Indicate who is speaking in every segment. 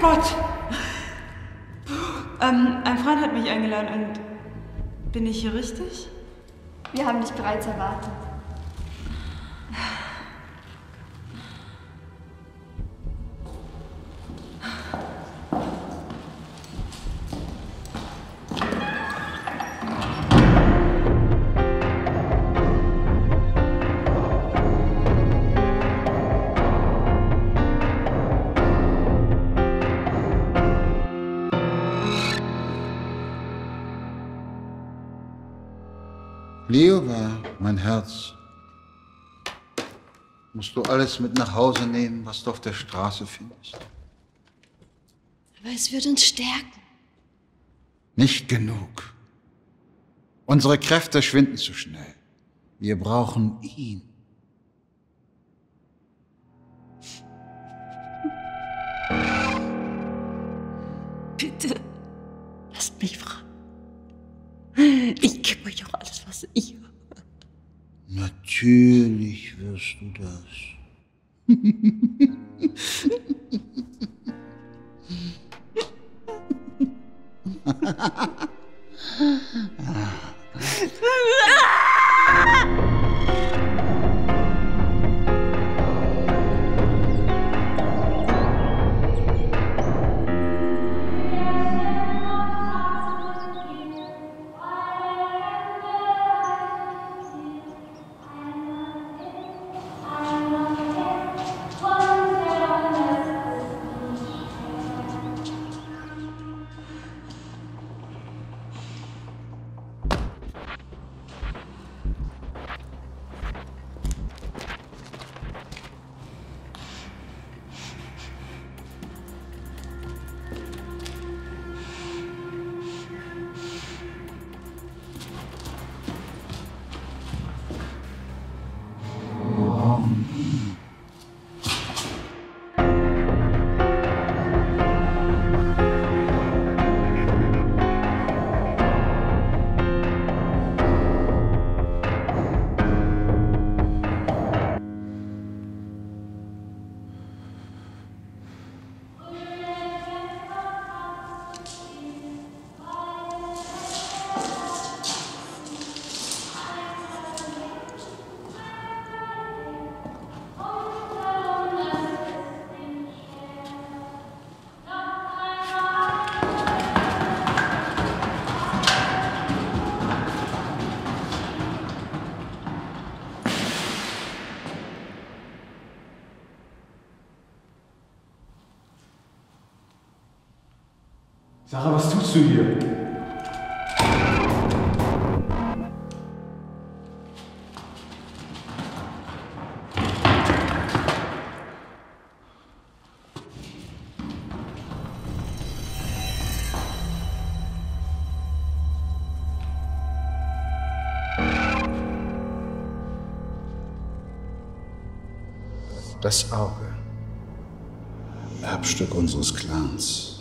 Speaker 1: Gott! Ähm, ein Freund hat mich eingeladen und bin ich hier richtig?
Speaker 2: Wir haben dich bereits erwartet.
Speaker 3: Lioba, mein Herz, musst du alles mit nach Hause nehmen, was du auf der Straße findest?
Speaker 2: Aber es wird uns stärken.
Speaker 3: Nicht genug. Unsere Kräfte schwinden zu schnell. Wir brauchen ihn.
Speaker 4: Bitte, lasst mich frei. Ich gebe euch auch alles, was ich habe.
Speaker 3: Natürlich wirst du das.
Speaker 5: Du hier?
Speaker 3: Das Auge. Erbstück unseres Clans.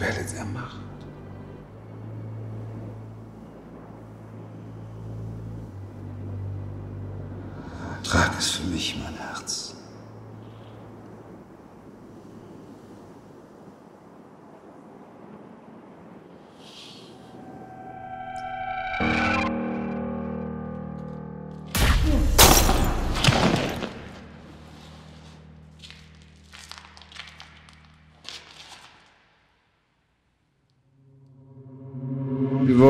Speaker 3: Quelle der Macht. Trag es für mich, mein Herz.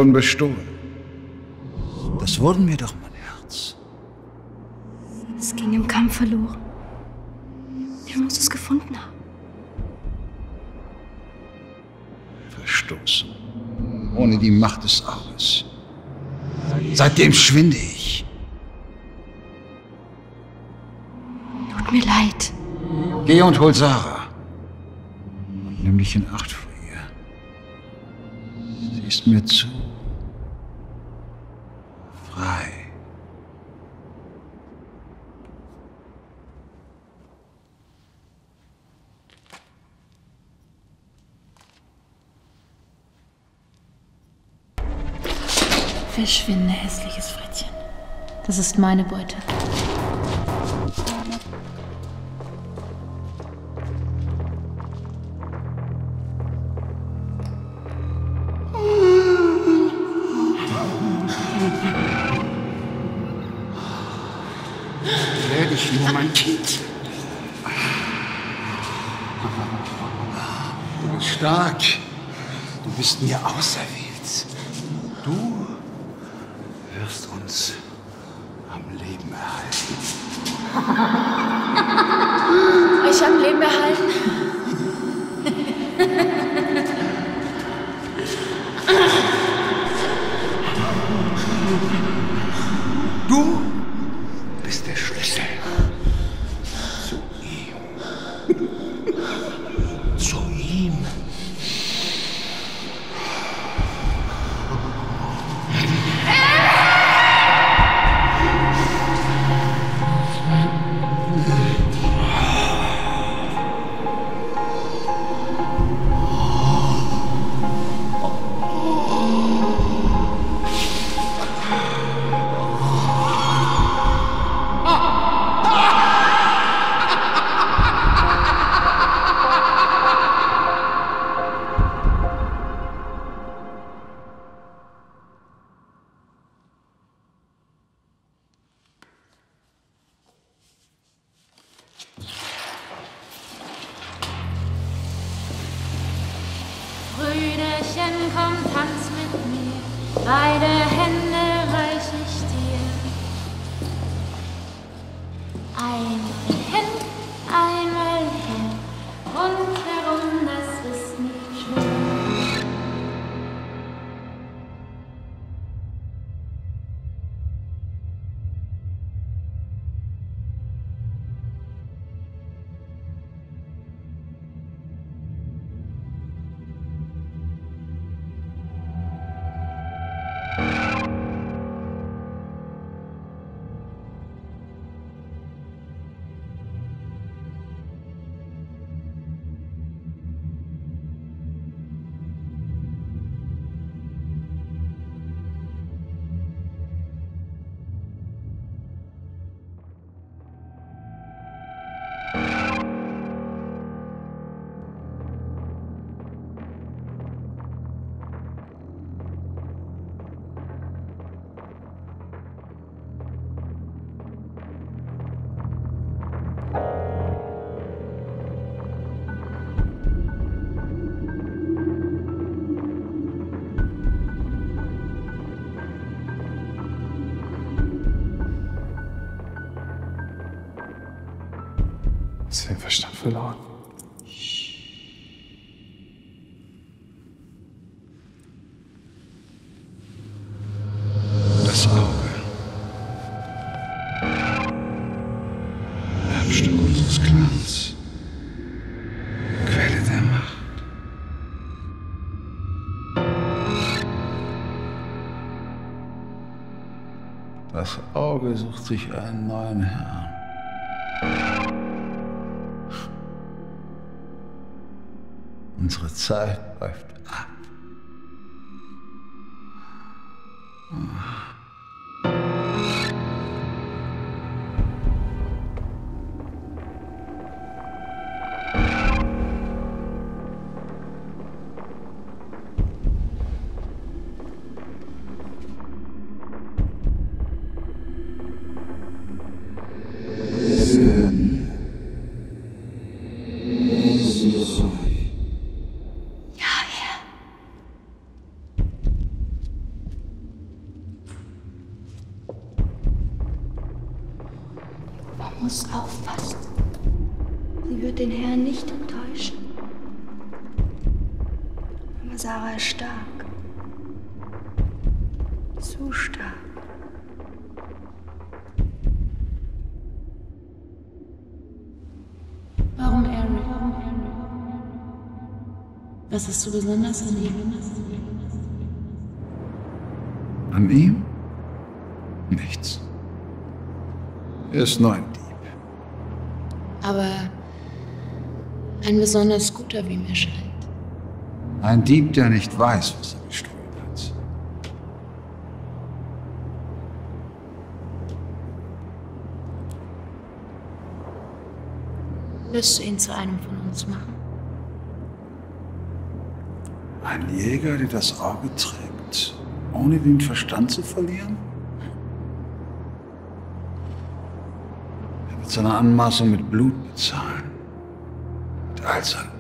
Speaker 3: Wurden bestohlen. Das wurden wir doch, mein Herz.
Speaker 2: Es ging im Kampf verloren. Er muss es gefunden haben.
Speaker 3: Verstoßen. Ohne die Macht des Auges. Seitdem schwinde ich.
Speaker 2: Tut mir leid.
Speaker 3: Geh und hol Sarah. Und nimm dich in Acht vor ihr. Sie ist mir zu frei.
Speaker 2: Verschwinde, hässliches Frettchen.
Speaker 6: Das ist meine Beute.
Speaker 3: Klär dich nur, mein Kind. Du bist stark. Du bist mir auserwählt.
Speaker 7: Verloren?
Speaker 3: Das Auge. Erbstück unseres Clans. Quelle der Macht. Das Auge sucht sich einen neuen Herrn. Unsere Zeit läuft ab.
Speaker 5: Was hast du besonders an ihm?
Speaker 3: An ihm? Nichts. Er ist nur ein Dieb.
Speaker 5: Aber ein besonders guter, wie mir scheint.
Speaker 3: Ein Dieb, der nicht weiß, was er gestohlen hat.
Speaker 5: Wirst du ihn zu einem von uns machen?
Speaker 3: Ein Jäger, der das Auge trägt, ohne den Verstand zu verlieren? Er wird seine Anmaßung mit Blut bezahlen. Mit all seinem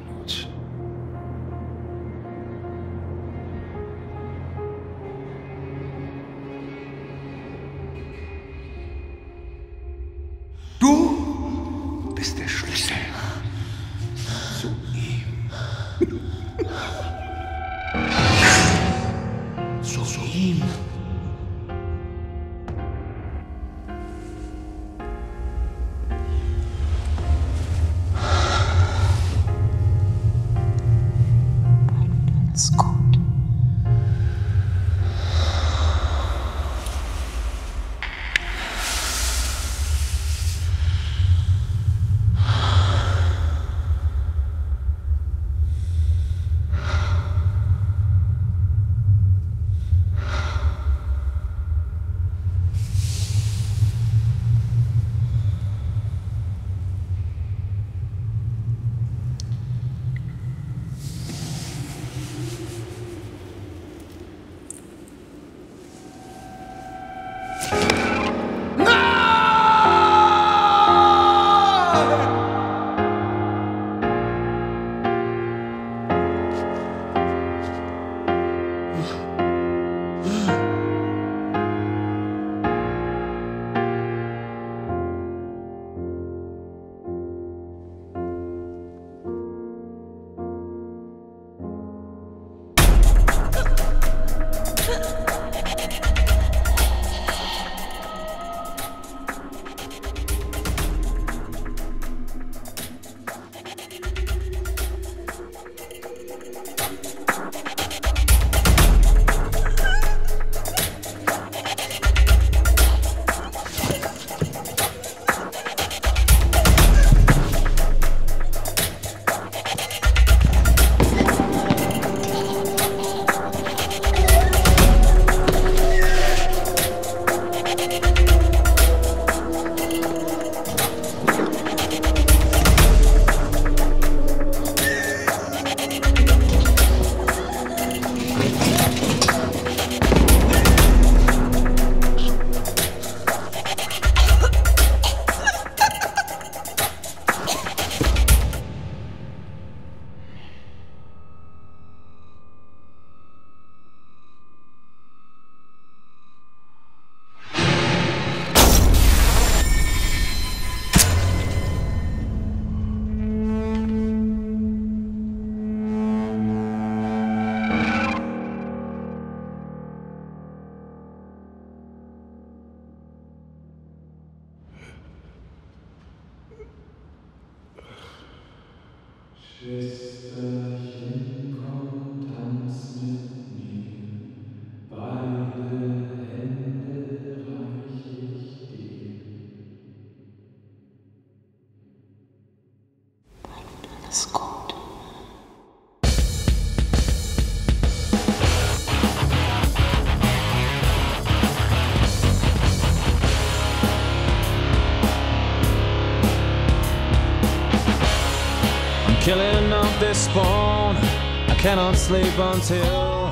Speaker 8: cannot sleep until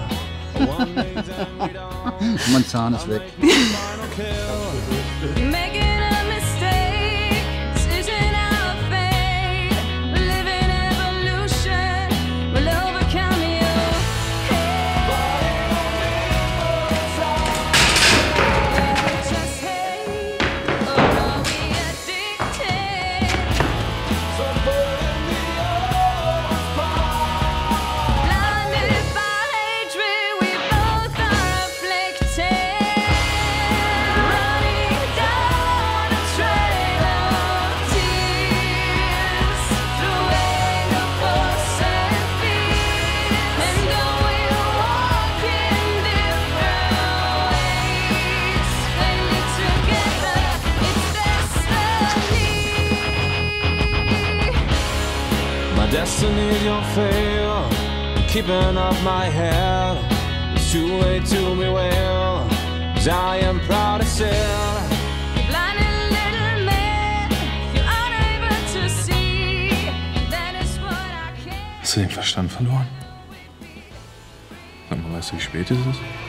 Speaker 8: one day then keeping up my head. It's too late to be well, cause I am proud to say.
Speaker 7: Hast du den Verstand verloren? Sag mal, weißt du, wie spät ist
Speaker 8: es ist?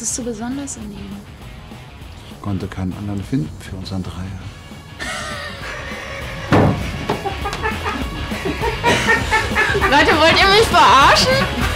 Speaker 8: Was ist so besonders an ihm?
Speaker 3: Ich konnte keinen anderen finden für unseren Dreier.
Speaker 8: Leute, wollt ihr mich verarschen?